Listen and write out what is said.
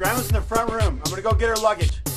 Grandma's in the front room. I'm gonna go get her luggage.